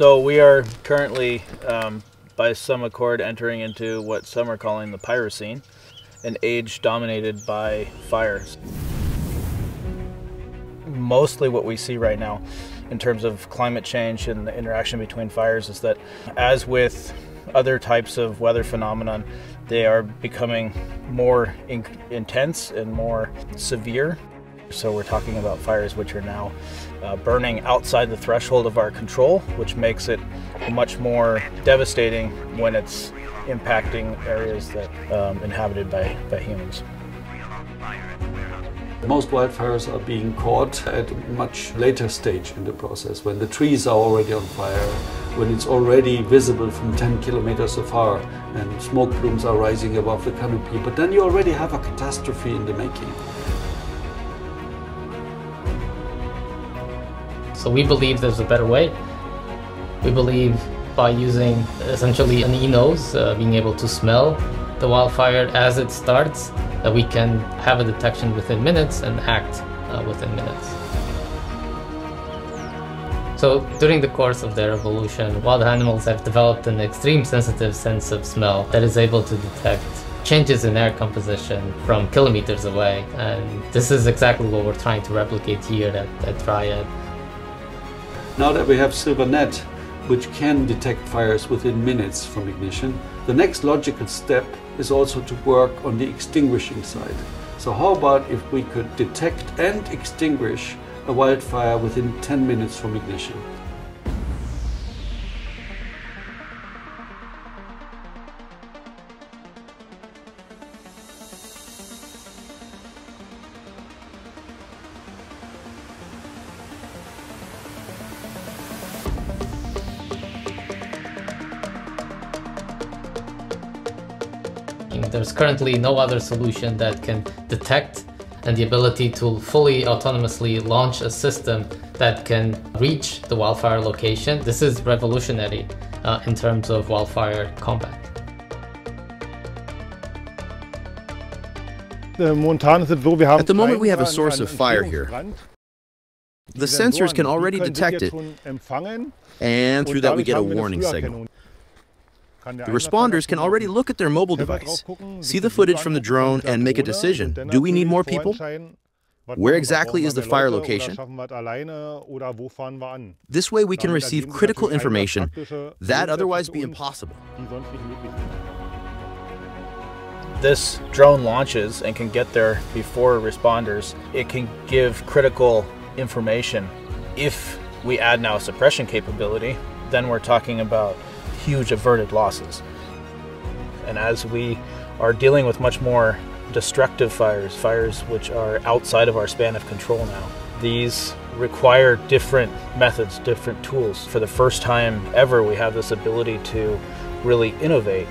So we are currently, um, by some accord, entering into what some are calling the Pyrocene, an age dominated by fires. Mostly what we see right now in terms of climate change and the interaction between fires is that as with other types of weather phenomenon, they are becoming more in intense and more severe. So we're talking about fires which are now uh, burning outside the threshold of our control, which makes it much more devastating when it's impacting areas that um, inhabited by, by humans. Most wildfires are being caught at a much later stage in the process, when the trees are already on fire, when it's already visible from 10 kilometers afar and smoke plumes are rising above the canopy. But then you already have a catastrophe in the making. So we believe there's a better way. We believe by using essentially an e-nose, uh, being able to smell the wildfire as it starts, that we can have a detection within minutes and act uh, within minutes. So during the course of their evolution, wild animals have developed an extreme sensitive sense of smell that is able to detect changes in air composition from kilometers away. And this is exactly what we're trying to replicate here at, at. Now that we have Silvanet, which can detect fires within minutes from ignition, the next logical step is also to work on the extinguishing side. So how about if we could detect and extinguish a wildfire within 10 minutes from ignition? There's currently no other solution that can detect and the ability to fully autonomously launch a system that can reach the wildfire location. This is revolutionary uh, in terms of wildfire combat. At the moment we have a source of fire here. The sensors can already detect it, and through that we get a warning signal. The responders can already look at their mobile device, see the footage from the drone, and make a decision. Do we need more people? Where exactly is the fire location? This way we can receive critical information that otherwise be impossible. This drone launches and can get there before responders. It can give critical information. If we add now suppression capability, then we're talking about huge averted losses. And as we are dealing with much more destructive fires, fires which are outside of our span of control now, these require different methods, different tools. For the first time ever, we have this ability to really innovate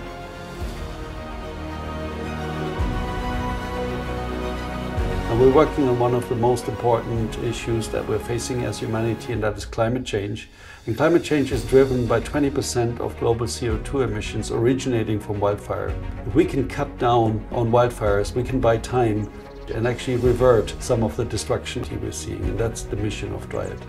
we're working on one of the most important issues that we're facing as humanity, and that is climate change. And climate change is driven by 20% of global CO2 emissions originating from wildfire. If we can cut down on wildfires, we can buy time and actually revert some of the destruction we're seeing, and that's the mission of Dryad.